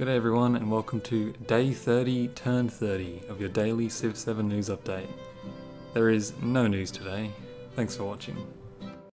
Good day, everyone and welcome to day 30 turn 30 of your daily Civ 7 news update. There is no news today. Thanks for watching.